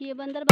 कि ये बंदर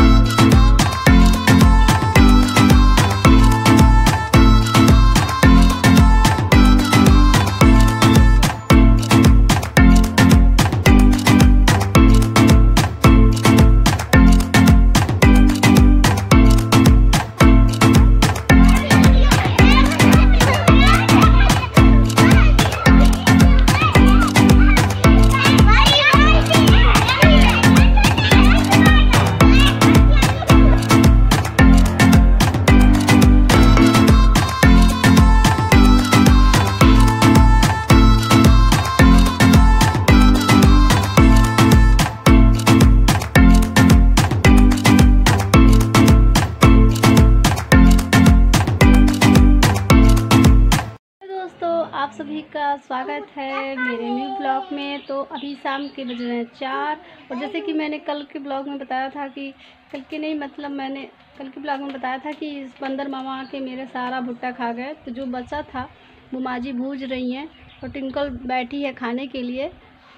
सभी का स्वागत है मेरे न्यू ब्लॉग में। तो अभी शाम के बज रहे हैं चार। और जैसे कि मैंने कल के ब्लॉग में बताया था कि, कल के नहीं मतलब मैंने कल के ब्लॉग में बताया था कि इस बंदर मामा के मेरे सारा भुट्टा खा गए। तो जो बचा था, वो माँ जी भूज रही हैं और टिंकल बैठी है खाने के लिए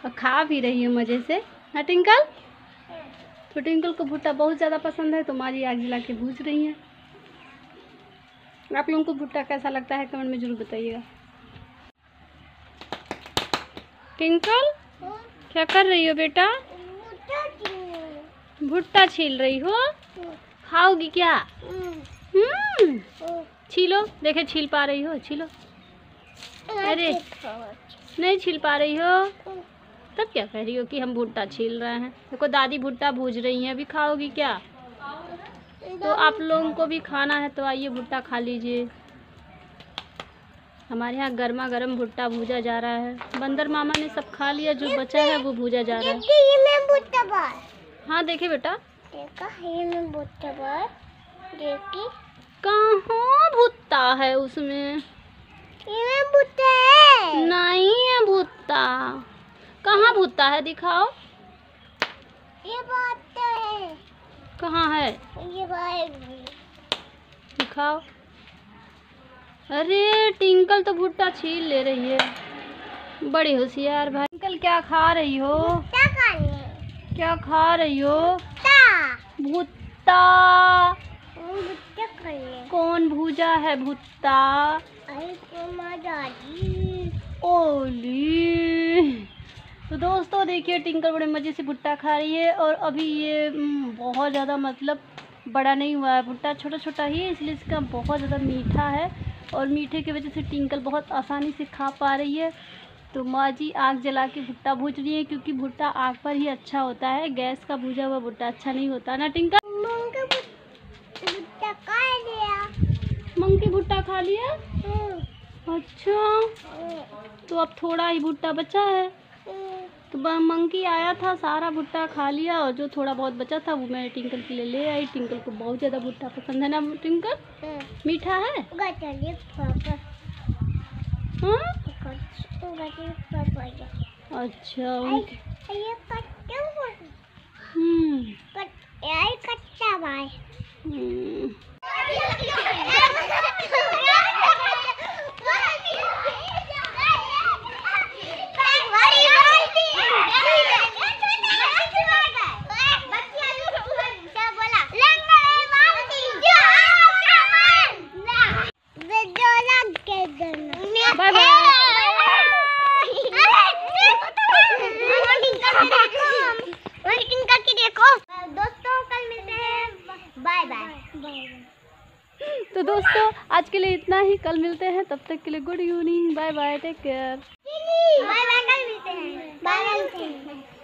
और खा भी रही है मज़े से। हाँ टिंकल? तो टिंकल को भुट्टा बहुत ज़्यादा पसंद है तो माँ जी आग जला के भूज रही हैं। आप लोगों को भुट्टा कैसा लगता है कमेंट में ज़रूर बताइएगा। टिंकल क्या कर रही हो बेटा? भुट्टा छील रही हो? खाओगी क्या? हम्म। छीलो, देखे छील पा रही हो, छीलो। अरे, नहीं छील पा रही हो? तब क्या कह रही हो कि हम भुट्टा छील रहे हैं? देखो, दादी भुट्टा भूज रही हैं, अभी खाओगी क्या? तो आप लोगों को भी खाना है तो आइए भुट्टा खा लीजिए। हमारे यहाँ गर्मा गर्म भुट्टा भूजा जा रहा है। बंदर मामा ने सब खा लिया जो बचा है वो भूजा जा रहा है। हाँ देखे बेटा कहाँ भुट्टा है उसमें? नहीं है भुट्टा। कहाँ भुट्टा है दिखाओ। ये बात है। कहाँ है? ये बात दिखाओ। अरे टिंकल तो भुट्टा छील ले रही है। बड़ी होशियार भाई। टिंकल क्या खा रही हो? क्या खा रही हो? ता भुट्टा। कौन भूजा है भुट्टा? दादी ओली। तो दोस्तों देखिए टिंकल बड़े मज़े से भुट्टा खा रही है और अभी ये बहुत ज़्यादा मतलब बड़ा नहीं हुआ है भुट्टा। छोटा छोटा ही है इसलिए इसका बहुत ज़्यादा मीठा है। और मीठे की वजह से टिंकल बहुत आसानी से खा पा रही है। तो माँ जी आग जला के भुट्टा भूज रही है क्योंकि भुट्टा आग पर ही अच्छा होता है। गैस का भूजा हुआ भुट्टा अच्छा नहीं होता ना टिंकल? मंकी भुट्टा खा लिया? हम्म, अच्छा। हम्म, तो अब थोड़ा ही भुट्टा बचा है। तो मंकी आया था सारा भुट्टा खा लिया और जो थोड़ा बहुत बचा था वो मैं टिंकल के लिए ले आई। टिंकल को बहुत ज़्यादा भुट्टा पसंद है ना टिंकल? हम्म। मीठा है? हाँ? अच्छा हम्म। हम्म। बाय बाय दोस्तों कल मिलते हैं बाय बाय तो दोस्तों आज के लिए इतना ही। कल मिलते हैं। तब तक के लिए good evening. Bye bye take care bye bye कल मिलते हैं। Bye bye